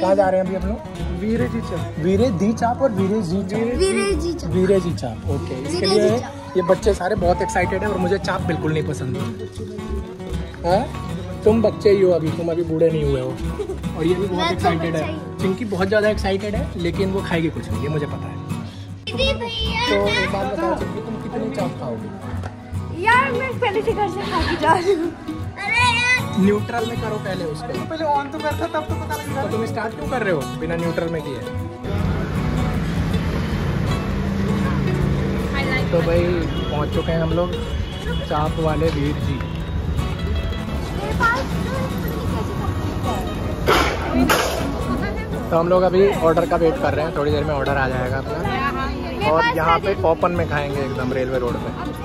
कहाँ जा रहे हैं अभी हम लोग? वीरे जी चल। वीरे दी चाप और वीरे जी चाप। वीरे जी चाप। चाप ओके इसके लिए ये बच्चे सारे बहुत एक्साइटेड है और मुझे चाप बिल्कुल नहीं पसंद। है? तुम बच्चे ही हो अभी तुम अभी बूढ़े नहीं हुए हो। और ये भी बहुत तो एक्साइटेड है। चिंकी बहुत ज़्यादा एक्साइटेड है लेकिन वो खाएगी कुछ नहीं ये मुझे पता है। तो एक बात बताओ चिंकी तुम कितनी चाप खाओगे? यार मैं पहले से घर से खा के जा रही हूँ। न्यूट्रल में करो पहले उसको। पहले ऑन तो करता तब तो पता लगेगा। तो तुम स्टार्ट क्यों कर रहे हो? बिना न्यूट्रल में किए। तो भाई पहुँच चुके हैं हम लोग चाप वाले वीर जी। तो हम लोग अभी ऑर्डर का वेट कर रहे हैं थोड़ी देर में ऑर्डर आ जाएगा अपना। और यहाँ पे ओपन में खाएँगे एकदम रेलवे रोड पे।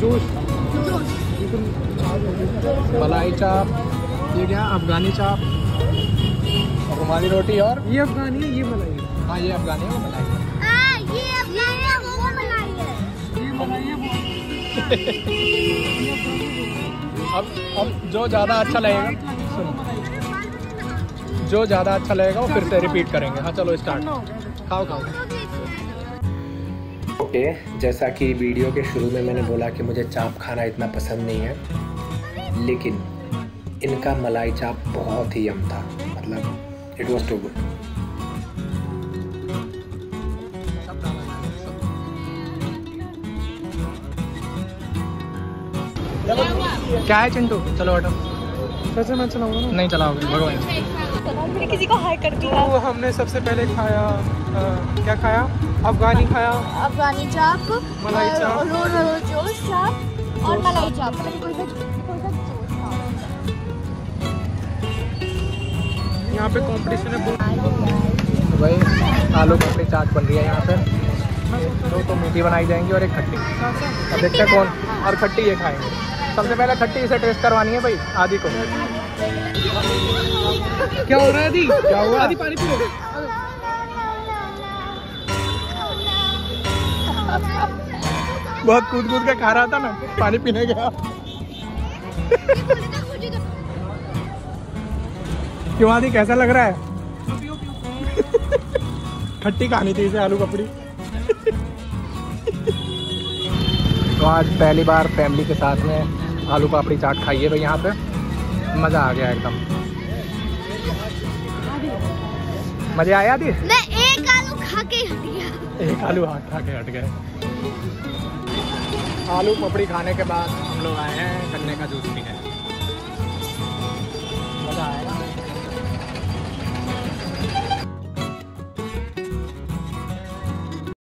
जूस मलाई चाप ये क्या अफगानी चाप रुमाली रोटी और? ये अफगानी है ये मलाई हाँ। ये अफगानी है वो मलाई हाँ, ये अफगानी है, वो मलाई है। ये मलाई है वो अब अब जो ज़्यादा अच्छा लगेगा। सुनो जो ज़्यादा अच्छा लगेगा वो फिर से रिपीट करेंगे। हाँ चलो स्टार्ट खाओ खाओ। ओके जैसा कि वीडियो के शुरू में मैंने बोला कि मुझे चाप खाना इतना पसंद नहीं है लेकिन इनका मलाई चाप बहुत ही यम था। मतलब इट वॉज़ टू गुड क्या है चिंटू? चलो हटो। वैसे मैं चलाऊँगा नहीं चलाओगे भगवान। किसी को हाई कर दिया तो हमने सबसे पहले खाया अ, क्या खाया? अफगानी खाया। अफगानी चाप मलाई चाप। रो रो रो जोश चाप और मलाई चाप। जोश था। यहाँ पे कंपटीशन है बुल- भाई आलू पपड़ी चाट बन रही है यहाँ पे। दो तो मीठी बनाई जाएँगी और एक खट्टी। अब देखते हैं कौन और खट्टी ये खाएँगे। सबसे पहले खट्टी इसे टेस्ट करवानी है भाई आदि को। क्या हो रहा है आदि? क्या हुआ? आदि पानी पी लो। बहुत कूद कूद के खा रहा था ना पानी पीने गया। क्यों आदि कैसा लग रहा है? खट्टी खानी थी इसे आलू पपड़ी तो आज पहली बार फैमिली के साथ में आलू पापड़ी चाट खाइए भाई यहाँ पे मज़ा आ गया एकदम। मज़ा आया दी मैं एक आलू खा के हट गया। एक आलू हाँ खा के हट गए। आलू पपड़ी खाने के बाद हम लोग आए हैं गन्ने का जूस पीने। मज़ा आएगा